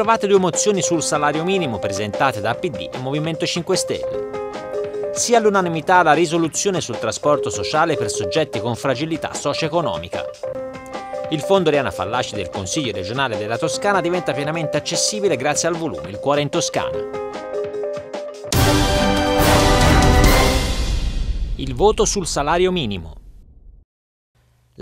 Approvate due mozioni sul salario minimo presentate da PD e Movimento 5 Stelle. Sia all'unanimità la risoluzione sul trasporto sociale per soggetti con fragilità socio-economica. Il fondo Riana Fallaci del Consiglio regionale della Toscana diventa pienamente accessibile grazie al volume Il cuore in Toscana. Il voto sul salario minimo.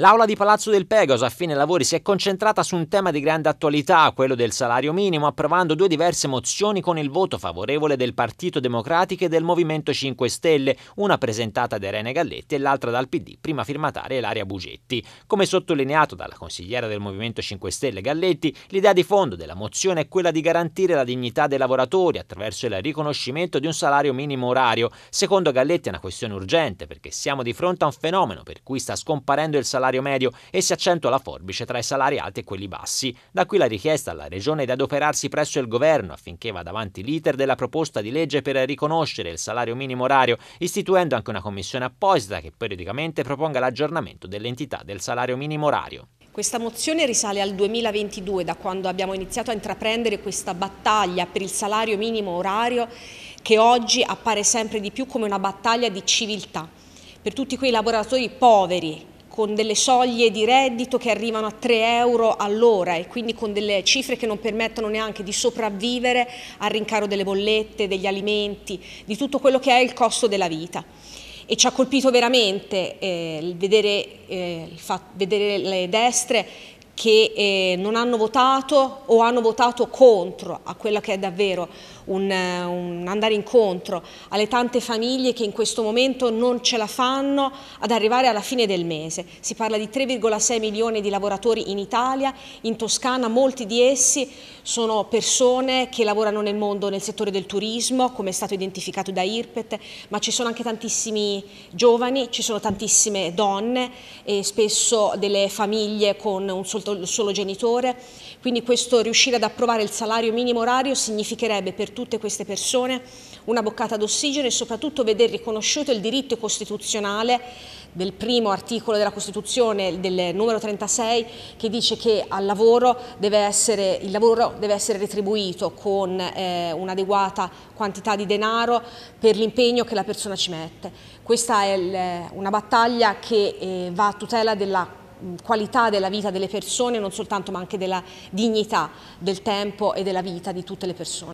L'aula di Palazzo del Pegaso a fine lavori si è concentrata su un tema di grande attualità, quello del salario minimo, approvando due diverse mozioni con il voto favorevole del Partito Democratico e del Movimento 5 Stelle, una presentata da Irene Galletti e l'altra dal PD, prima firmataria Ilaria Bugetti. Come sottolineato dalla consigliera del Movimento 5 Stelle Galletti, l'idea di fondo della mozione è quella di garantire la dignità dei lavoratori attraverso il riconoscimento di un salario minimo orario. Secondo Galletti è una questione urgente perché siamo di fronte a un fenomeno per cui sta scomparendo il salario salario medio e si accentua la forbice tra i salari alti e quelli bassi. Da qui la richiesta alla Regione di adoperarsi presso il governo affinché vada avanti l'iter della proposta di legge per riconoscere il salario minimo orario, istituendo anche una commissione apposita che periodicamente proponga l'aggiornamento dell'entità del salario minimo orario. Questa mozione risale al 2022, da quando abbiamo iniziato a intraprendere questa battaglia per il salario minimo orario che oggi appare sempre di più come una battaglia di civiltà per tutti quei lavoratori poveri con delle soglie di reddito che arrivano a 3 euro all'ora e quindi con delle cifre che non permettono neanche di sopravvivere al rincaro delle bollette, degli alimenti, di tutto quello che è il costo della vita. E ci ha colpito veramente eh, vedere, eh, vedere le destre che eh, non hanno votato o hanno votato contro a quello che è davvero un, un, andare incontro alle tante famiglie che in questo momento non ce la fanno ad arrivare alla fine del mese. Si parla di 3,6 milioni di lavoratori in Italia, in Toscana molti di essi sono persone che lavorano nel mondo, nel settore del turismo, come è stato identificato da IRPET, ma ci sono anche tantissimi giovani, ci sono tantissime donne e spesso delle famiglie con un solo solo genitore, quindi questo riuscire ad approvare il salario minimo orario significherebbe per tutte queste persone una boccata d'ossigeno e soprattutto vedere riconosciuto il diritto costituzionale del primo articolo della Costituzione, del numero 36, che dice che lavoro essere, il lavoro deve essere retribuito con eh, un'adeguata quantità di denaro per l'impegno che la persona ci mette. Questa è il, una battaglia che eh, va a tutela della qualità della vita delle persone, non soltanto ma anche della dignità del tempo e della vita di tutte le persone.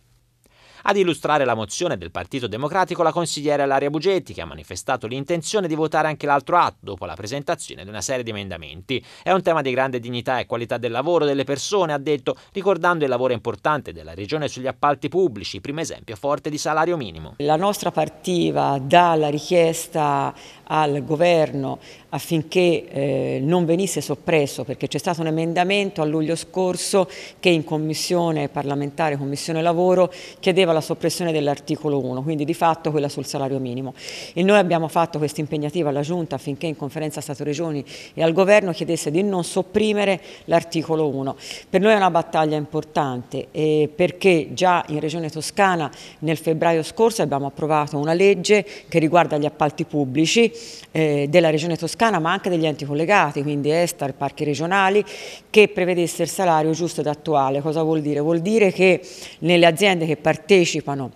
Ad illustrare la mozione del Partito Democratico la consigliera Laria Bugetti, che ha manifestato l'intenzione di votare anche l'altro atto dopo la presentazione di una serie di emendamenti. È un tema di grande dignità e qualità del lavoro delle persone, ha detto, ricordando il lavoro importante della Regione sugli appalti pubblici, primo esempio forte di salario minimo. La nostra partiva dalla richiesta al governo affinché eh, non venisse soppresso, perché c'è stato un emendamento a luglio scorso che in commissione parlamentare, commissione lavoro, chiedeva la soppressione dell'articolo 1, quindi di fatto quella sul salario minimo. E noi abbiamo fatto questa impegnativa alla Giunta affinché in conferenza Stato-Regioni e al Governo chiedesse di non sopprimere l'articolo 1. Per noi è una battaglia importante eh, perché già in Regione Toscana nel febbraio scorso abbiamo approvato una legge che riguarda gli appalti pubblici eh, della Regione Toscana ma anche degli enti collegati, quindi Estar, parchi regionali, che prevedesse il salario giusto ed attuale. Cosa vuol dire? Vuol dire che nelle aziende che partecipano ieși panou.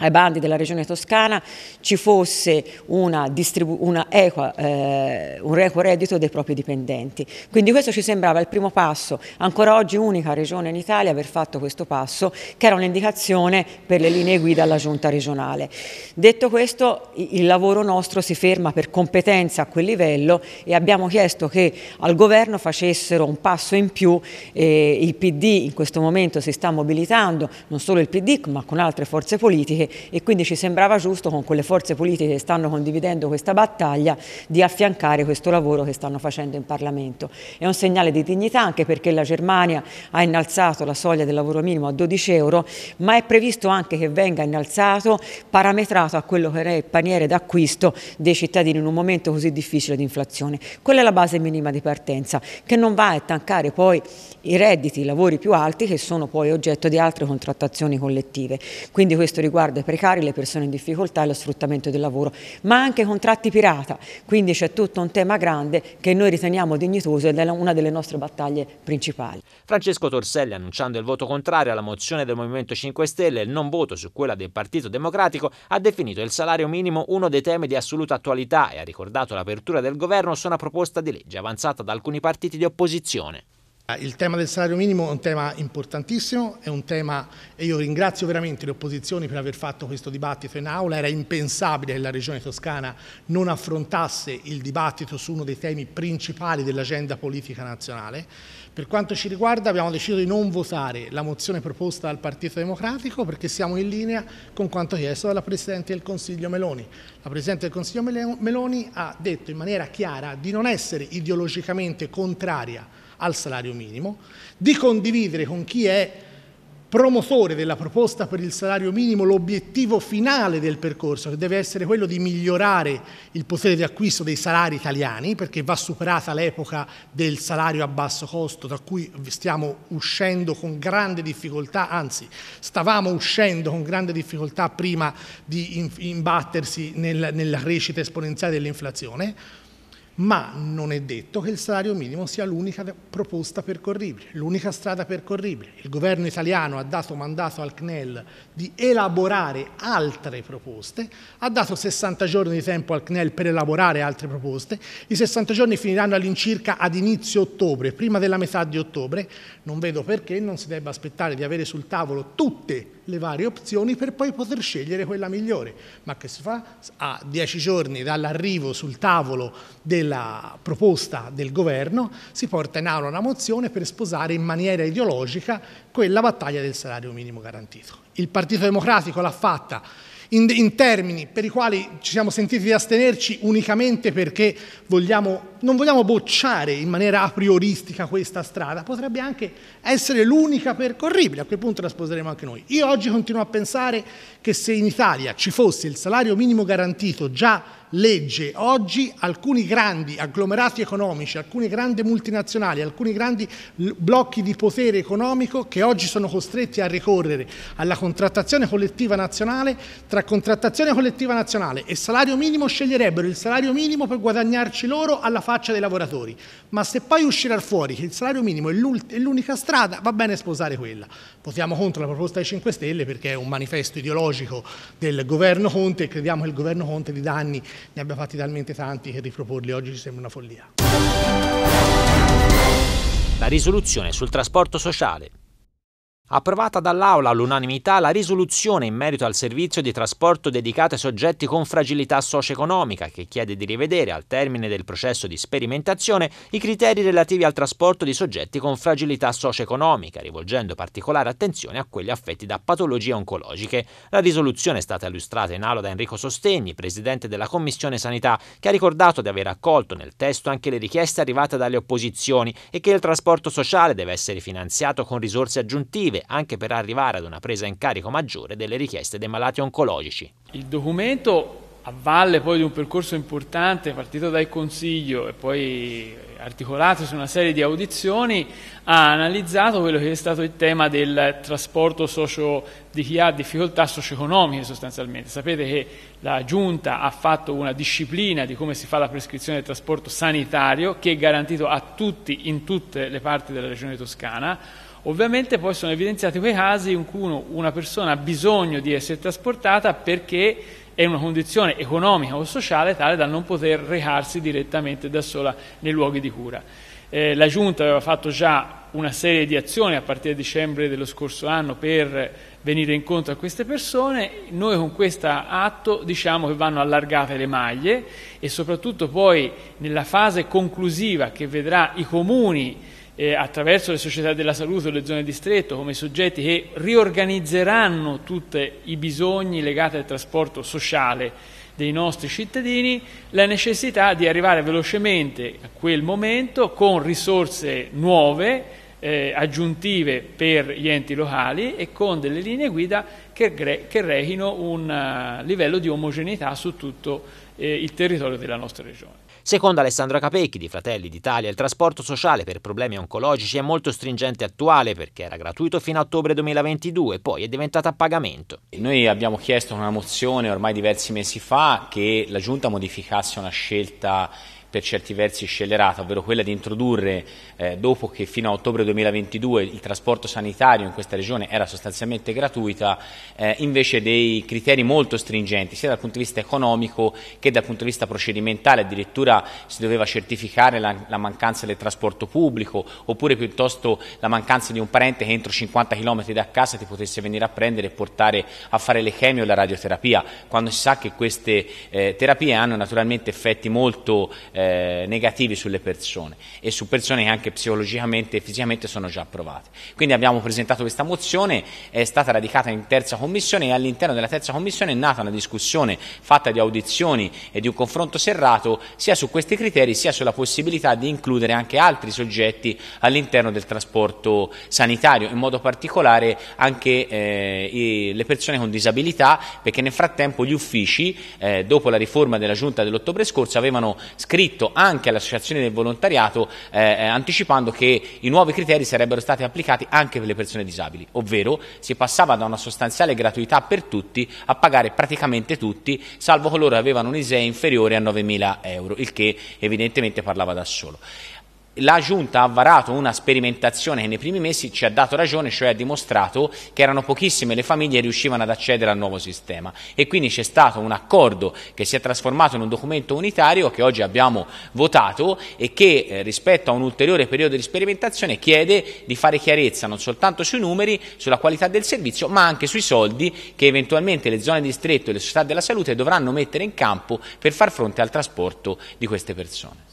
Ai bandi della regione toscana ci fosse una una equa, eh, un equo reddito dei propri dipendenti. Quindi questo ci sembrava il primo passo, ancora oggi unica regione in Italia aver fatto questo passo, che era un'indicazione per le linee guida alla giunta regionale. Detto questo, il lavoro nostro si ferma per competenza a quel livello e abbiamo chiesto che al governo facessero un passo in più, eh, il PD in questo momento si sta mobilitando, non solo il PD ma con altre forze politiche e quindi ci sembrava giusto con quelle forze politiche che stanno condividendo questa battaglia di affiancare questo lavoro che stanno facendo in Parlamento. È un segnale di dignità anche perché la Germania ha innalzato la soglia del lavoro minimo a 12 euro, ma è previsto anche che venga innalzato parametrato a quello che è il paniere d'acquisto dei cittadini in un momento così difficile di inflazione. Quella è la base minima di partenza che non va a tancare poi i redditi, i lavori più alti che sono poi oggetto di altre contrattazioni collettive. Quindi questo riguarda riguarda i le persone in difficoltà e lo sfruttamento del lavoro, ma anche contratti pirata, quindi c'è tutto un tema grande che noi riteniamo dignitoso ed è una delle nostre battaglie principali. Francesco Torselli, annunciando il voto contrario alla mozione del Movimento 5 Stelle e il non voto su quella del Partito Democratico, ha definito il salario minimo uno dei temi di assoluta attualità e ha ricordato l'apertura del governo su una proposta di legge avanzata da alcuni partiti di opposizione. Il tema del salario minimo è un tema importantissimo, è un tema e io ringrazio veramente le opposizioni per aver fatto questo dibattito in aula, era impensabile che la Regione Toscana non affrontasse il dibattito su uno dei temi principali dell'agenda politica nazionale. Per quanto ci riguarda abbiamo deciso di non votare la mozione proposta dal Partito Democratico perché siamo in linea con quanto chiesto dalla Presidente del Consiglio Meloni. La Presidente del Consiglio Meloni ha detto in maniera chiara di non essere ideologicamente contraria al salario minimo, di condividere con chi è promotore della proposta per il salario minimo l'obiettivo finale del percorso, che deve essere quello di migliorare il potere di acquisto dei salari italiani, perché va superata l'epoca del salario a basso costo, da cui stiamo uscendo con grande difficoltà, anzi stavamo uscendo con grande difficoltà prima di imbattersi nel, nella crescita esponenziale dell'inflazione ma non è detto che il salario minimo sia l'unica proposta percorribile, l'unica strada percorribile. Il governo italiano ha dato mandato al CNEL di elaborare altre proposte, ha dato 60 giorni di tempo al CNEL per elaborare altre proposte, i 60 giorni finiranno all'incirca ad inizio ottobre, prima della metà di ottobre, non vedo perché non si debba aspettare di avere sul tavolo tutte le varie opzioni per poi poter scegliere quella migliore. Ma che si fa? A dieci giorni dall'arrivo sul tavolo della proposta del governo si porta in aula una mozione per sposare in maniera ideologica quella battaglia del salario minimo garantito. Il Partito Democratico l'ha fatta in, in, termini per i quali ci siamo sentiti di astenerci unicamente perché vogliamo, non vogliamo bocciare in maniera a prioristica questa strada, potrebbe anche essere l'unica percorribile, a quel punto la sposeremo anche noi. Io oggi continuo a pensare che se in Italia ci fosse il salario minimo garantito già legge oggi alcuni grandi agglomerati economici, alcune grandi multinazionali, alcuni grandi blocchi di potere economico che oggi sono costretti a ricorrere alla contrattazione collettiva nazionale, tra contrattazione collettiva nazionale e salario minimo sceglierebbero il salario minimo per guadagnarci loro alla faccia dei lavoratori. Ma se poi uscirà fuori che il salario minimo è l'unica strada, va bene sposare quella. Votiamo contro la proposta dei 5 Stelle perché è un manifesto ideologico del governo Conte e crediamo che il governo Conte di danni ne abbia fatti talmente tanti che riproporli oggi ci sembra una follia. La risoluzione sul trasporto sociale. Approvata dall'Aula all'unanimità la risoluzione in merito al servizio di trasporto dedicato ai soggetti con fragilità socio-economica che chiede di rivedere al termine del processo di sperimentazione i criteri relativi al trasporto di soggetti con fragilità socio-economica, rivolgendo particolare attenzione a quelli affetti da patologie oncologiche. La risoluzione è stata illustrata in aula da Enrico Sostegni, presidente della Commissione Sanità, che ha ricordato di aver accolto nel testo anche le richieste arrivate dalle opposizioni e che il trasporto sociale deve essere finanziato con risorse aggiuntive utile anche per arrivare ad una presa in carico maggiore delle richieste dei malati oncologici. Il documento a valle poi di un percorso importante partito dal Consiglio e poi articolato su una serie di audizioni, ha analizzato quello che è stato il tema del trasporto socio, di chi ha difficoltà socio-economiche sostanzialmente. Sapete che la Giunta ha fatto una disciplina di come si fa la prescrizione del trasporto sanitario che è garantito a tutti in tutte le parti della regione toscana Ovviamente poi sono evidenziati quei casi in cui una persona ha bisogno di essere trasportata perché è in una condizione economica o sociale tale da non poter recarsi direttamente da sola nei luoghi di cura. Eh, la Giunta aveva fatto già una serie di azioni a partire da dicembre dello scorso anno per venire incontro a queste persone, noi con questo atto diciamo che vanno allargate le maglie e soprattutto poi nella fase conclusiva che vedrà i comuni eh, attraverso le società della salute o le zone di stretto come soggetti che riorganizzeranno tutti i bisogni legati al trasporto sociale dei nostri cittadini, la necessità di arrivare velocemente a quel momento con risorse nuove, eh, aggiuntive per gli enti locali e con delle linee guida che, che rechino un uh, livello di omogeneità su tutto eh, il territorio della nostra regione. Secondo Alessandro Capecchi di Fratelli d'Italia, il trasporto sociale per problemi oncologici è molto stringente e attuale perché era gratuito fino a ottobre 2022, poi è diventato a pagamento. Noi abbiamo chiesto una mozione ormai diversi mesi fa che la Giunta modificasse una scelta per certi versi scellerata, ovvero quella di introdurre, eh, dopo che fino a ottobre 2022 il trasporto sanitario in questa regione era sostanzialmente gratuita, eh, invece dei criteri molto stringenti, sia dal punto di vista economico che dal punto di vista procedimentale, addirittura si doveva certificare la, la mancanza del trasporto pubblico, oppure piuttosto la mancanza di un parente che entro 50 km da casa ti potesse venire a prendere e portare a fare le chemio o la radioterapia, quando si sa che queste eh, terapie hanno naturalmente effetti molto eh, negativi sulle persone e su persone che anche psicologicamente e fisicamente sono già approvate. Quindi abbiamo presentato questa mozione, è stata radicata in terza commissione e all'interno della terza commissione è nata una discussione fatta di audizioni e di un confronto serrato sia su questi criteri sia sulla possibilità di includere anche altri soggetti all'interno del trasporto sanitario, in modo particolare anche eh, le persone con disabilità, perché nel frattempo gli uffici, eh, dopo la riforma della Giunta dell'ottobre scorso, avevano scritto scritto anche alle associazioni del volontariato eh, eh, anticipando che i nuovi criteri sarebbero stati applicati anche per le persone disabili, ovvero si passava da una sostanziale gratuità per tutti a pagare praticamente tutti, salvo coloro che avevano un ISEE inferiore a 9.000 euro, il che evidentemente parlava da solo la Giunta ha varato una sperimentazione che nei primi mesi ci ha dato ragione, cioè ha dimostrato che erano pochissime le famiglie che riuscivano ad accedere al nuovo sistema e quindi c'è stato un accordo che si è trasformato in un documento unitario che oggi abbiamo votato e che eh, rispetto a un ulteriore periodo di sperimentazione chiede di fare chiarezza non soltanto sui numeri, sulla qualità del servizio, ma anche sui soldi che eventualmente le zone di distretto e le società della salute dovranno mettere in campo per far fronte al trasporto di queste persone.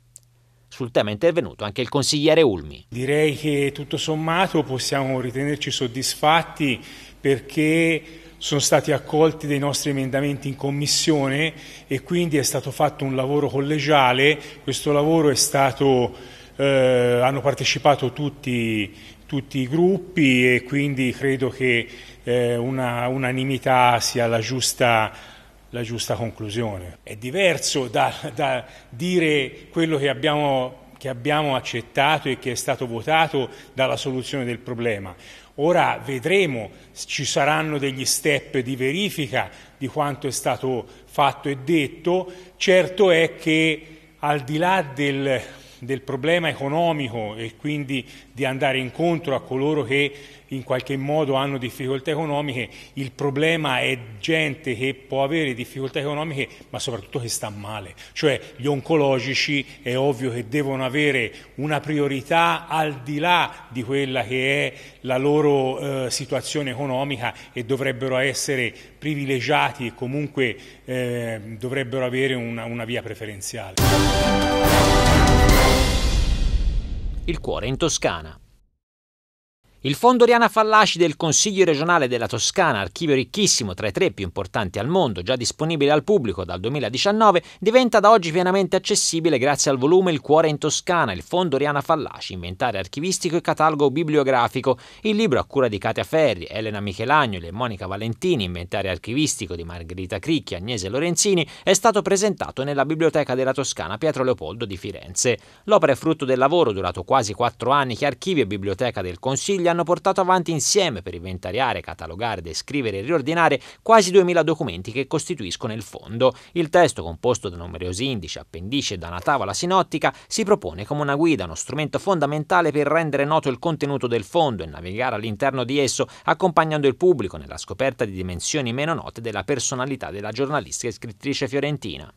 Sul tema è intervenuto anche il consigliere Ulmi. Direi che tutto sommato possiamo ritenerci soddisfatti perché sono stati accolti dei nostri emendamenti in commissione e quindi è stato fatto un lavoro collegiale. Questo lavoro è stato, eh, hanno partecipato tutti, tutti, i gruppi e quindi credo che eh, una unanimità sia la giusta la giusta conclusione. È diverso da, da dire quello che abbiamo, che abbiamo accettato e che è stato votato dalla soluzione del problema. Ora vedremo, ci saranno degli step di verifica di quanto è stato fatto e detto. Certo è che al di là del, del problema economico e quindi di andare incontro a coloro che in qualche modo hanno difficoltà economiche, il problema è gente che può avere difficoltà economiche ma soprattutto che sta male, cioè gli oncologici è ovvio che devono avere una priorità al di là di quella che è la loro eh, situazione economica e dovrebbero essere privilegiati e comunque eh, dovrebbero avere una, una via preferenziale. Il cuore in Toscana. Il fondo Riana Fallaci del Consiglio regionale della Toscana, archivio ricchissimo tra i tre più importanti al mondo, già disponibile al pubblico dal 2019, diventa da oggi pienamente accessibile grazie al volume Il cuore in Toscana, il fondo Riana Fallaci, inventario archivistico e catalogo bibliografico. Il libro a cura di Katia Ferri, Elena Michelagnoli e Monica Valentini, inventario archivistico di Margherita Cricchi e Agnese Lorenzini, è stato presentato nella Biblioteca della Toscana Pietro Leopoldo di Firenze. L'opera è frutto del lavoro durato quasi quattro anni che Archivio e Biblioteca del Consiglio hanno portato avanti insieme per inventariare, catalogare, descrivere e riordinare quasi 2000 documenti che costituiscono il fondo. Il testo, composto da numerosi indici, appendici e da una tavola sinottica, si propone come una guida, uno strumento fondamentale per rendere noto il contenuto del fondo e navigare all'interno di esso, accompagnando il pubblico nella scoperta di dimensioni meno note della personalità della giornalista e scrittrice fiorentina.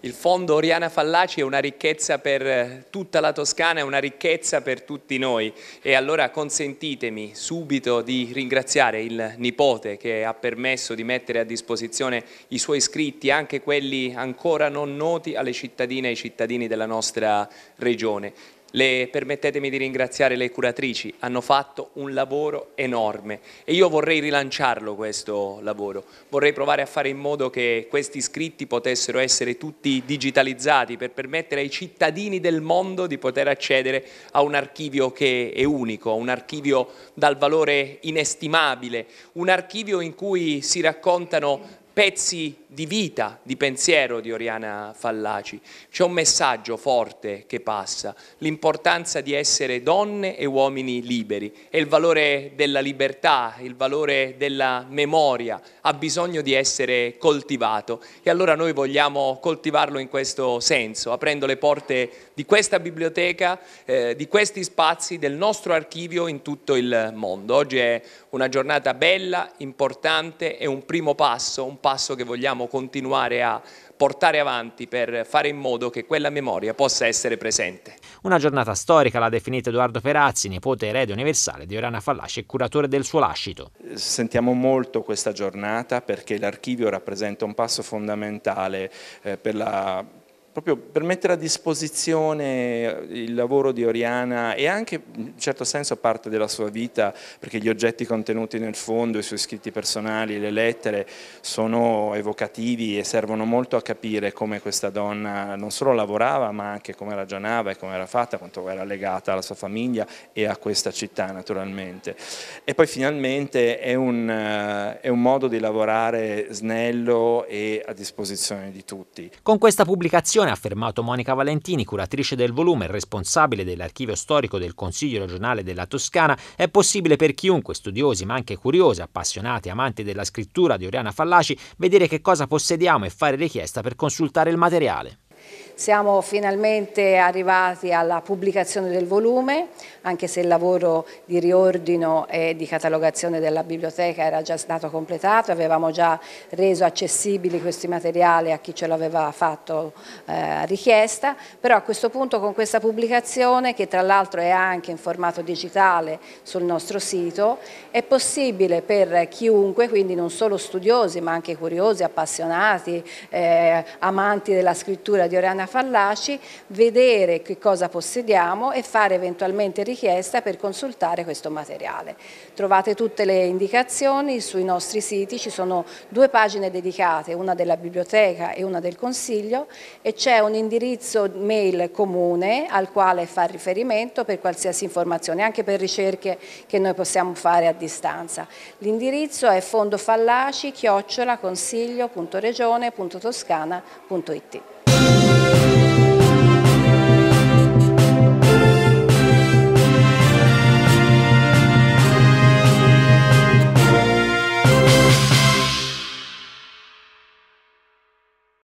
Il fondo Oriana Fallaci è una ricchezza per eh, tutta la Toscana, è una ricchezza per tutti noi e allora consentitemi subito di ringraziare il nipote che ha permesso di mettere a disposizione i suoi scritti, anche quelli ancora non noti alle cittadine e ai cittadini della nostra regione. Le, permettetemi di ringraziare le curatrici, hanno fatto un lavoro enorme e io vorrei rilanciarlo questo lavoro, vorrei provare a fare in modo che questi scritti potessero essere tutti digitalizzati per permettere ai cittadini del mondo di poter accedere a un archivio che è unico, un archivio dal valore inestimabile, un archivio in cui si raccontano pezzi di vita, di pensiero di Oriana Fallaci. C'è un messaggio forte che passa, l'importanza di essere donne e uomini liberi e il valore della libertà, il valore della memoria ha bisogno di essere coltivato e allora noi vogliamo coltivarlo in questo senso, aprendo le porte di questa biblioteca, eh, di questi spazi, del nostro archivio in tutto il mondo. Oggi è una giornata bella, importante e un primo passo, un passo che vogliamo continuare a portare avanti per fare in modo che quella memoria possa essere presente. Una giornata storica l'ha definita Edoardo Perazzi, nipote erede universale di Oriana Fallaci e curatore del suo lascito. Sentiamo molto questa giornata perché l'archivio rappresenta un passo fondamentale eh, per la proprio per mettere a disposizione il lavoro di Oriana e anche in certo senso parte della sua vita, perché gli oggetti contenuti nel fondo, i suoi scritti personali, le lettere sono evocativi e servono molto a capire come questa donna non solo lavorava ma anche come ragionava e come era fatta, quanto era legata alla sua famiglia e a questa città naturalmente. E poi finalmente è un, è un modo di lavorare snello e a disposizione di tutti. Con questa pubblicazione ha affermato Monica Valentini, curatrice del volume e responsabile dell'archivio storico del Consiglio regionale della Toscana, è possibile per chiunque, studiosi ma anche curiosi, appassionati, amanti della scrittura di Oriana Fallaci, vedere che cosa possediamo e fare richiesta per consultare il materiale. Siamo finalmente arrivati alla pubblicazione del volume, anche se il lavoro di riordino e di catalogazione della biblioteca era già stato completato, avevamo già reso accessibili questi materiali a chi ce l'aveva fatto eh, richiesta, però a questo punto con questa pubblicazione, che tra l'altro è anche in formato digitale sul nostro sito, è possibile per chiunque, quindi non solo studiosi ma anche curiosi, appassionati, eh, amanti della scrittura di Oriana Fallaci, vedere che cosa possediamo e fare eventualmente richiesta per consultare questo materiale. Trovate tutte le indicazioni sui nostri siti, ci sono due pagine dedicate, una della biblioteca e una del Consiglio e c'è un indirizzo mail comune al quale fare riferimento per qualsiasi informazione, anche per ricerche che noi possiamo fare a distanza. L'indirizzo è fondofallaci chiocciola consiglio.regione.toscana.it.